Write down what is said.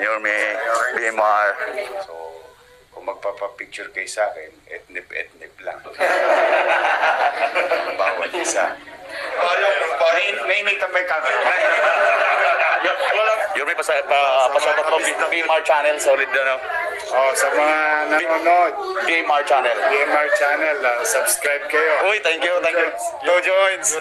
Yorme, BMR. So, kung magpapapicture kayo sa akin, etnip-etnip lang. Bawal isa. May, may may tambay camera. Yorme, pasa, pa, pasabot mo BMR channel, solid ano. Oh, sa mga nanonood, BMR channel. BMR channel, ah, subscribe kayo. Uy, thank you, thank you. Go joins!